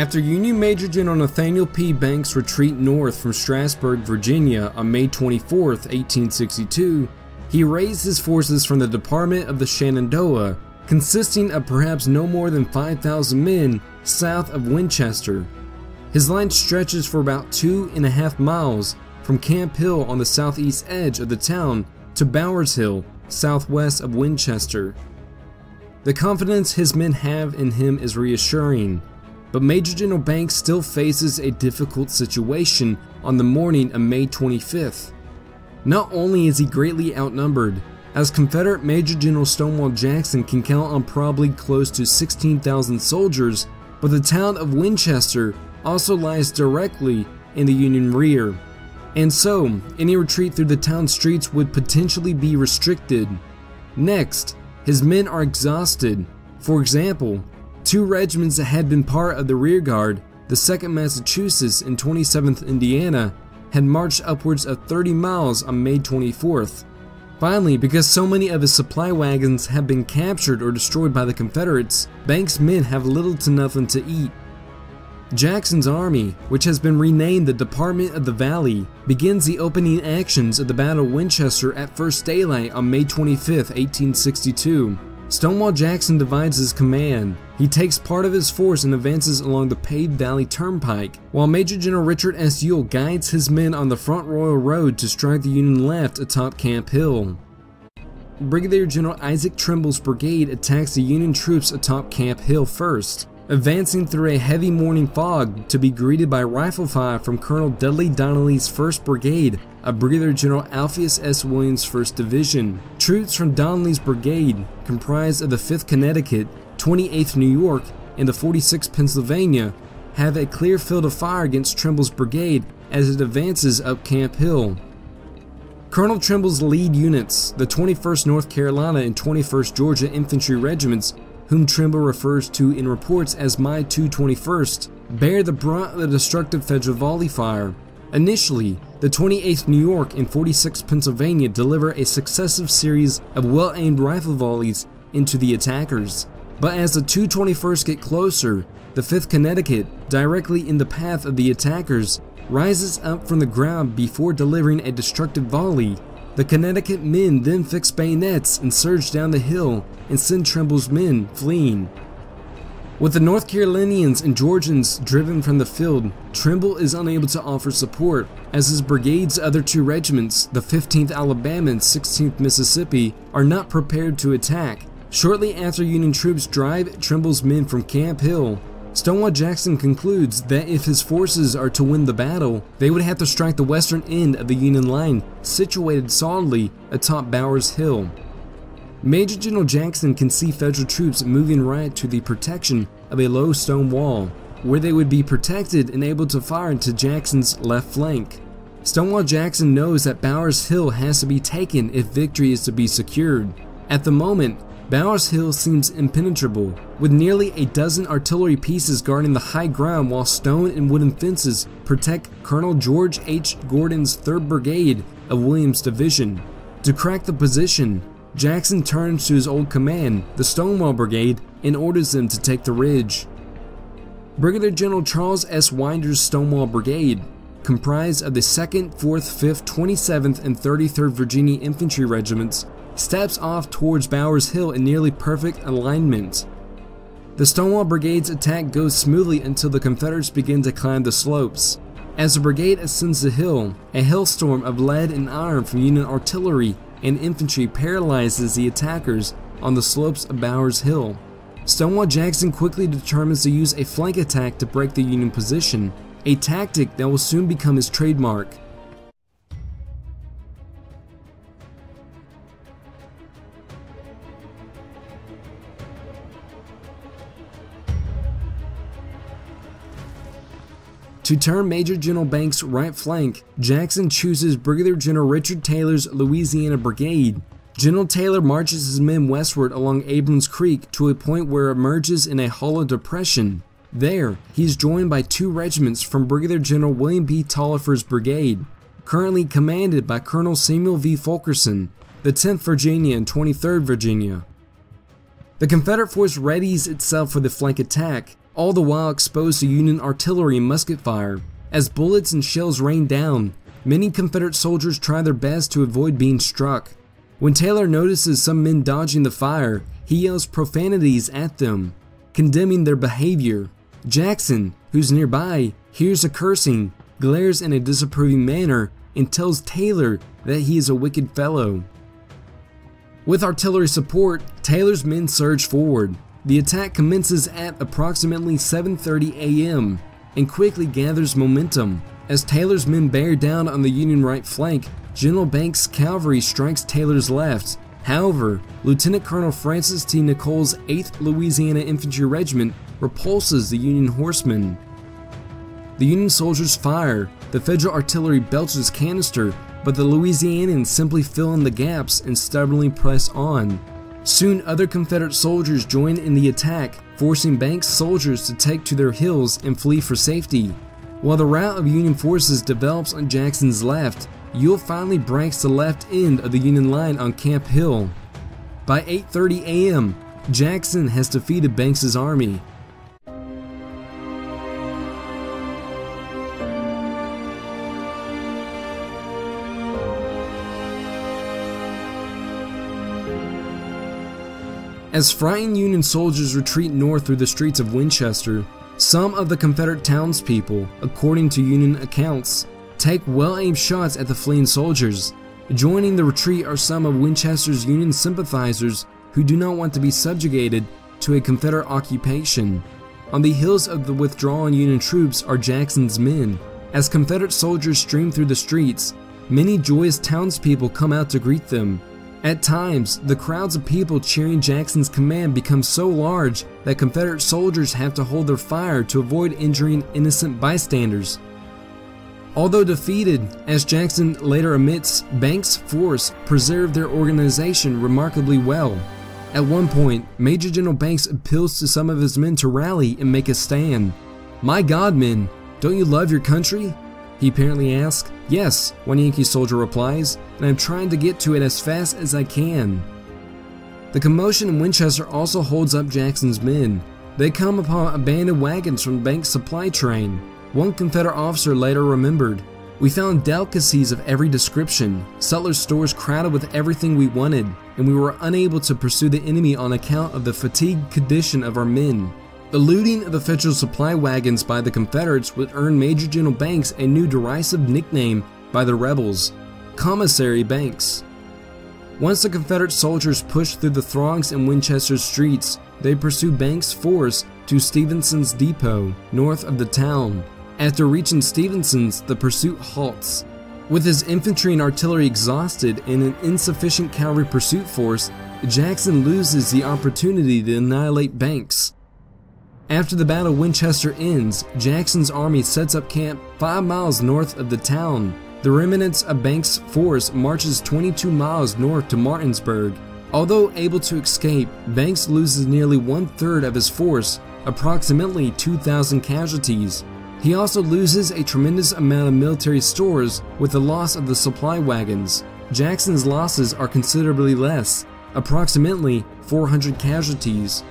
After Union Major General Nathaniel P. Banks' retreat north from Strasburg, Virginia on May 24, 1862, he raised his forces from the Department of the Shenandoah, consisting of perhaps no more than 5,000 men, south of Winchester. His line stretches for about two and a half miles from Camp Hill on the southeast edge of the town to Bowers Hill, southwest of Winchester. The confidence his men have in him is reassuring, but Major General Banks still faces a difficult situation on the morning of May 25th. Not only is he greatly outnumbered, as Confederate Major General Stonewall Jackson can count on probably close to 16,000 soldiers, but the town of Winchester also lies directly in the Union rear. And so, any retreat through the town streets would potentially be restricted. Next, his men are exhausted. For example, two regiments that had been part of the rear guard, the 2nd Massachusetts and 27th Indiana, had marched upwards of 30 miles on May 24th. Finally, because so many of his supply wagons have been captured or destroyed by the Confederates, Banks' men have little to nothing to eat. Jackson's army, which has been renamed the Department of the Valley, begins the opening actions of the Battle of Winchester at first daylight on May 25, 1862. Stonewall Jackson divides his command. He takes part of his force and advances along the paved Valley Turnpike, while Major General Richard S. Ewell guides his men on the Front Royal Road to strike the Union left atop Camp Hill. Brigadier General Isaac Trimble's brigade attacks the Union troops atop Camp Hill first advancing through a heavy morning fog to be greeted by rifle fire from Colonel Dudley Donnelly's 1st Brigade of Brigadier General Alpheus S. Williams' 1st Division. Troops from Donnelly's brigade, comprised of the 5th Connecticut, 28th New York, and the 46th Pennsylvania, have a clear field of fire against Trimble's brigade as it advances up Camp Hill. Colonel Trimble's lead units, the 21st North Carolina and 21st Georgia Infantry Regiments, whom Trimble refers to in reports as My 221st, bear the brunt of the destructive federal volley fire. Initially, the 28th New York and 46th Pennsylvania deliver a successive series of well-aimed rifle volleys into the attackers. But as the 221st get closer, the 5th Connecticut, directly in the path of the attackers, rises up from the ground before delivering a destructive volley the Connecticut men then fix bayonets and surge down the hill and send Trimble's men fleeing. With the North Carolinians and Georgians driven from the field, Trimble is unable to offer support, as his brigade's other two regiments, the 15th Alabama and 16th Mississippi, are not prepared to attack. Shortly after Union troops drive Trimble's men from Camp Hill, Stonewall Jackson concludes that if his forces are to win the battle, they would have to strike the western end of the Union line, situated solidly atop Bowers Hill. Major General Jackson can see federal troops moving right to the protection of a low stone wall, where they would be protected and able to fire into Jackson's left flank. Stonewall Jackson knows that Bowers Hill has to be taken if victory is to be secured. At the moment, Bowers Hill seems impenetrable, with nearly a dozen artillery pieces guarding the high ground while stone and wooden fences protect Colonel George H. Gordon's 3rd Brigade of Williams' Division. To crack the position, Jackson turns to his old command, the Stonewall Brigade, and orders them to take the ridge. Brigadier General Charles S. Winder's Stonewall Brigade, comprised of the 2nd, 4th, 5th, 27th, and 33rd Virginia Infantry Regiments, steps off towards Bowers Hill in nearly perfect alignment. The Stonewall Brigade's attack goes smoothly until the Confederates begin to climb the slopes. As the brigade ascends the hill, a hailstorm of lead and iron from Union artillery and infantry paralyzes the attackers on the slopes of Bowers Hill. Stonewall Jackson quickly determines to use a flank attack to break the Union position, a tactic that will soon become his trademark. To turn Major General Banks' right flank, Jackson chooses Brigadier General Richard Taylor's Louisiana Brigade. General Taylor marches his men westward along Abrams Creek to a point where it merges in a hollow depression. There, he is joined by two regiments from Brigadier General William B. Taliaferro's brigade, currently commanded by Colonel Samuel V. Fulkerson, the 10th Virginia and 23rd Virginia. The Confederate force readies itself for the flank attack, all the while exposed to Union artillery and musket fire. As bullets and shells rained down, many Confederate soldiers try their best to avoid being struck. When Taylor notices some men dodging the fire, he yells profanities at them, condemning their behavior. Jackson, who's nearby, hears the cursing, glares in a disapproving manner, and tells Taylor that he is a wicked fellow. With artillery support, Taylor's men surge forward. The attack commences at approximately 7:30 a.m. and quickly gathers momentum. As Taylor's men bear down on the Union right flank, General Banks' cavalry strikes Taylor's left. However, Lieutenant Colonel Francis T. Nicholls' 8th Louisiana Infantry Regiment repulses the Union horsemen. The Union soldiers fire, the Federal artillery belches canister, but the Louisianians simply fill in the gaps and stubbornly press on. Soon other Confederate soldiers join in the attack, forcing Banks' soldiers to take to their hills and flee for safety. While the rout of Union forces develops on Jackson's left, Ewell finally breaks the left end of the Union line on Camp Hill. By 8:30 a.m., Jackson has defeated Banks' army. As frightened Union soldiers retreat north through the streets of Winchester, some of the Confederate townspeople, according to Union accounts, take well-aimed shots at the fleeing soldiers. Joining the retreat are some of Winchester's Union sympathizers who do not want to be subjugated to a Confederate occupation. On the heels of the withdrawing Union troops are Jackson's men. As Confederate soldiers stream through the streets, many joyous townspeople come out to greet them. At times, the crowds of people cheering Jackson's command become so large that Confederate soldiers have to hold their fire to avoid injuring innocent bystanders. Although defeated, as Jackson later admits, Banks' force preserved their organization remarkably well. At one point, Major General Banks appeals to some of his men to rally and make a stand. My God, men, don't you love your country? He apparently asks. Yes, one Yankee soldier replies, and I'm trying to get to it as fast as I can. The commotion in Winchester also holds up Jackson's men. They come upon abandoned wagons from Banks' supply train. One Confederate officer later remembered, We found delicacies of every description, sutler's stores crowded with everything we wanted, and we were unable to pursue the enemy on account of the fatigued condition of our men. The looting of the federal supply wagons by the Confederates would earn Major General Banks a new derisive nickname by the rebels, Commissary Banks. Once the Confederate soldiers pushed through the throngs in Winchester's streets, they pursued Banks' force to Stevenson's depot, north of the town. After reaching Stevenson's, the pursuit halts. With his infantry and artillery exhausted and an insufficient cavalry pursuit force, Jackson loses the opportunity to annihilate Banks. After the Battle of Winchester ends, Jackson's army sets up camp 5 miles north of the town. The remnants of Banks' force marches 22 miles north to Martinsburg. Although able to escape, Banks loses nearly one third of his force, approximately 2,000 casualties. He also loses a tremendous amount of military stores with the loss of the supply wagons. Jackson's losses are considerably less, approximately 400 casualties.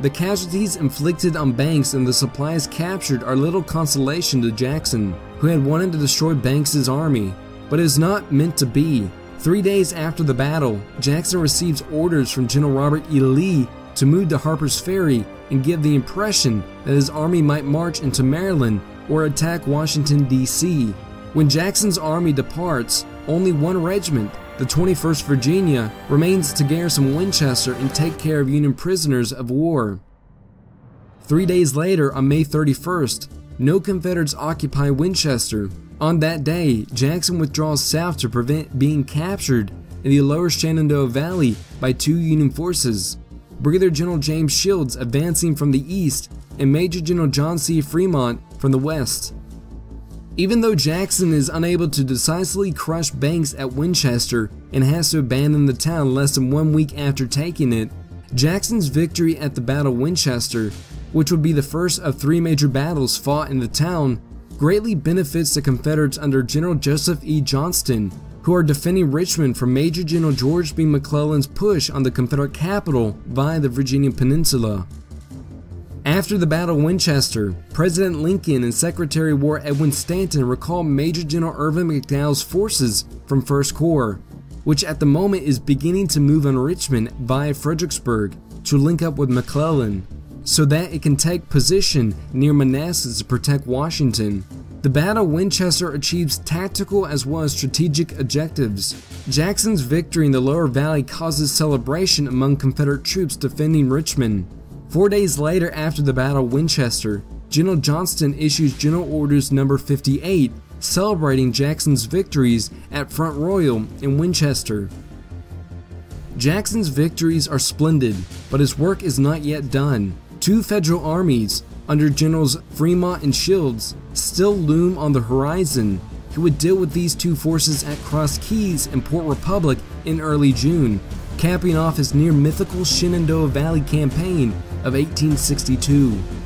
The casualties inflicted on Banks and the supplies captured are little consolation to Jackson, who had wanted to destroy Banks' army, but it is not meant to be. Three days after the battle, Jackson receives orders from General Robert E. Lee to move to Harper's Ferry and give the impression that his army might march into Maryland or attack Washington, D.C. When Jackson's army departs, only one regiment, the 21st Virginia remains to garrison Winchester and take care of Union prisoners of war. Three days later, on May 31st, no Confederates occupy Winchester. On that day, Jackson withdraws south to prevent being captured in the lower Shenandoah Valley by two Union forces. Brigadier General James Shields advancing from the east and Major General John C. Fremont from the west. Even though Jackson is unable to decisively crush Banks at Winchester and has to abandon the town less than one week after taking it, Jackson's victory at the Battle of Winchester, which would be the first of three major battles fought in the town, greatly benefits the Confederates under General Joseph E. Johnston, who are defending Richmond from Major General George B. McClellan's push on the Confederate capital via the Virginia Peninsula. After the Battle of Winchester, President Lincoln and Secretary of War Edwin Stanton recalled Major General Irvin McDowell's forces from 1st Corps, which at the moment is beginning to move on Richmond via Fredericksburg to link up with McClellan, so that it can take position near Manassas to protect Washington. The Battle of Winchester achieves tactical as well as strategic objectives. Jackson's victory in the lower valley causes celebration among Confederate troops defending Richmond. Four days later after the Battle of Winchester, General Johnston issues General Orders No. 58 celebrating Jackson's victories at Front Royal in Winchester. Jackson's victories are splendid, but his work is not yet done. Two federal armies, under Generals Fremont and Shields, still loom on the horizon. He would deal with these two forces at Cross Keys and Port Republic in early June, capping off his near mythical Shenandoah Valley campaign of 1862.